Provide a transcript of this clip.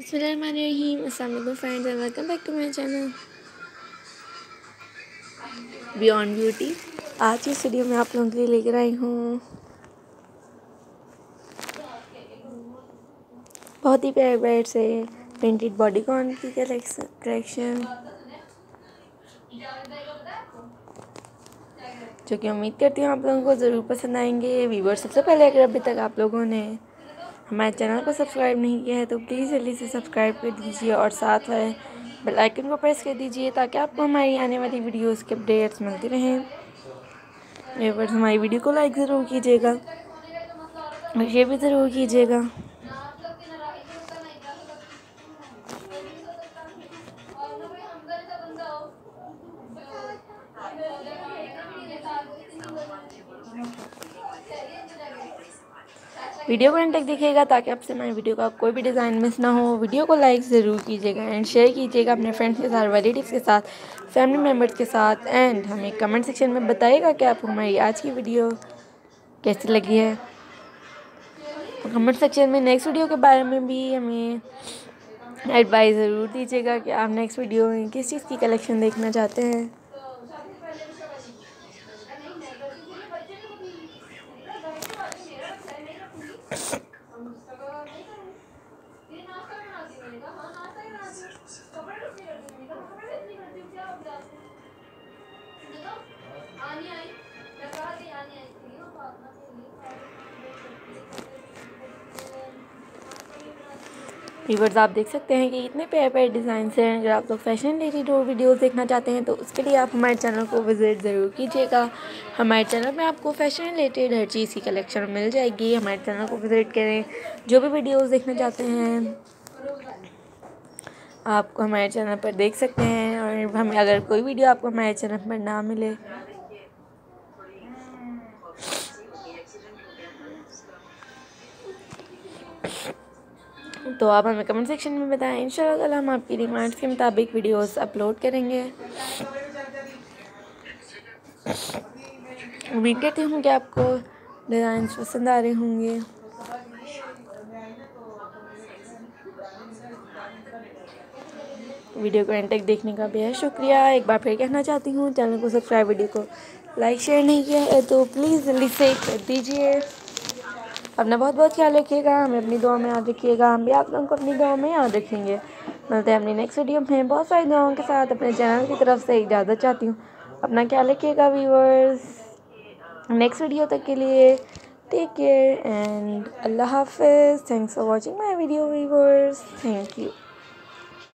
Assalamualaikum friends and welcome back to my channel. Beyond Beauty. आज इस video में आप लोगों के लिए लेकर आई हूँ। बहुत ही प्यारे प्यारे से प्रिंटेड बॉडीकॉन की कलेक्शन जो कि उम्मीद करती हूँ आप लोगों को ज़रूर पसंद आएँगे। वीवर सबसे पहले अगर अभी तक आप लोगों ने हमारे चैनल को सब्सक्राइब नहीं किया है तो प्लीज़ जल्दी से सब्सक्राइब कर दीजिए और साथ में बेल आइकन को प्रेस कर दीजिए ताकि आपको हमारी आने वाली वीडियोस के अपडेट्स मिलती रहें। हमारी वीडियो को लाइक ज़रूर कीजिएगा, और शेयर भी ज़रूर कीजिएगा। वीडियो को एंड तक देखिएगा ताकि आपसे हमारी वीडियो का कोई भी डिज़ाइन मिस ना हो। वीडियो को लाइक ज़रूर कीजिएगा एंड शेयर कीजिएगा अपने फ्रेंड्स के साथ रिलेटिव्स के साथ फैमिली मेंबर्स के साथ। एंड हमें कमेंट सेक्शन में बताइएगा कि आपको हमारी आज की वीडियो कैसी लगी है। कमेंट सेक्शन में नेक्स्ट वीडियो के बारे में भी हमें एडवाइस ज़रूर दीजिएगा कि आप नेक्स्ट वीडियो में किस चीज़ की कलेक्शन देखना चाहते हैं। व्यूवर्स आप देख सकते हैं कि इतने प्यारे प्यारे डिज़ाइन हैं। अगर आप लोग फ़ैशन रिलेटेड और वीडियोस देखना चाहते हैं तो उसके लिए आप हमारे चैनल को विज़िट ज़रूर कीजिएगा। हमारे चैनल में आपको फ़ैशन रिलेटेड हर चीज़ की कलेक्शन मिल जाएगी। हमारे चैनल को विज़िट करें। जो भी वीडियोस देखना चाहते हैं आपको हमारे चैनल पर देख सकते हैं। और हमें अगर कोई वीडियो आपको हमारे चैनल पर ना मिले तो आप हमें कमेंट सेक्शन में बताएँ। इंशाल्लाह हम आपकी डिमांड्स के मुताबिक वीडियोस अपलोड करेंगे। उम्मीद करती हूँ कि आपको डिज़ाइन पसंद आ रहे होंगे। वीडियो को एंड तक देखने का बेहद शुक्रिया। एक बार फिर कहना चाहती हूँ, चैनल को सब्सक्राइब वीडियो को लाइक शेयर नहीं किया है तो प्लीज़ जल्दी से कर दीजिए। अपना बहुत बहुत ख्याल रखिएगा, हमें अपनी दुआ में याद रखिएगा, हम भी आप लोगों को अपनी दुआ में याद रखेंगे। मिलते हैं अपनी नेक्स्ट वीडियो में। बहुत सारी दुआओं के साथ अपने चैनल की तरफ़ से इजाज़त चाहती हूँ। अपना ख्याल रखिएगा व्यूवर्स नेक्स्ट वीडियो तक के लिए टेक केयर एंड अल्लाह हाफिज़। Thanks for watching my video viewers thank you